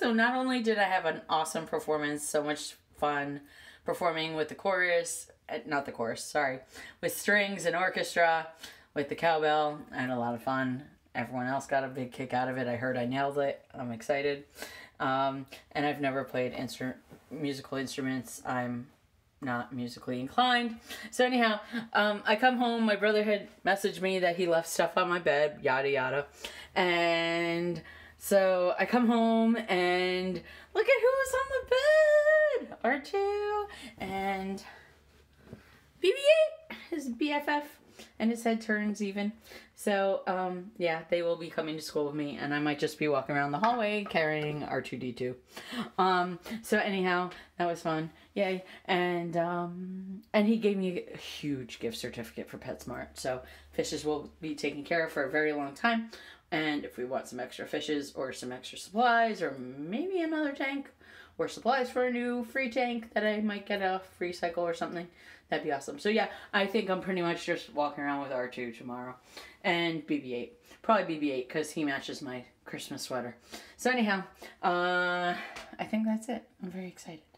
So not only did I have an awesome performance, so much fun performing with the chorus, uh, not the chorus, sorry, with strings and orchestra, with the cowbell. I had a lot of fun. Everyone else got a big kick out of it. I heard I nailed it. I'm excited. Um, and I've never played instru- musical instruments. I'm not musically inclined. So anyhow, um, I come home. My brother had messaged me that he left stuff on my bed, yada yada, and so I come home and look at who's on the bed. R two and BB-8, his BFF, and his head turns even. So, um, yeah, they will be coming to school with me, and I might just be walking around the hallway carrying R2D2. Um, so anyhow, that was fun. Yay. And, um, and he gave me a huge gift certificate for PetSmart. So fishes will be taken care of for a very long time. And if we want some extra fishes or some extra supplies or maybe another tank or supplies for a new free tank that I might get a free cycle or something, that'd be awesome. So yeah, I think I'm pretty much just walking around with R2 tomorrow and BB-8. Probably BB-8 because he matches my Christmas sweater. So anyhow, uh, I think that's it. I'm very excited.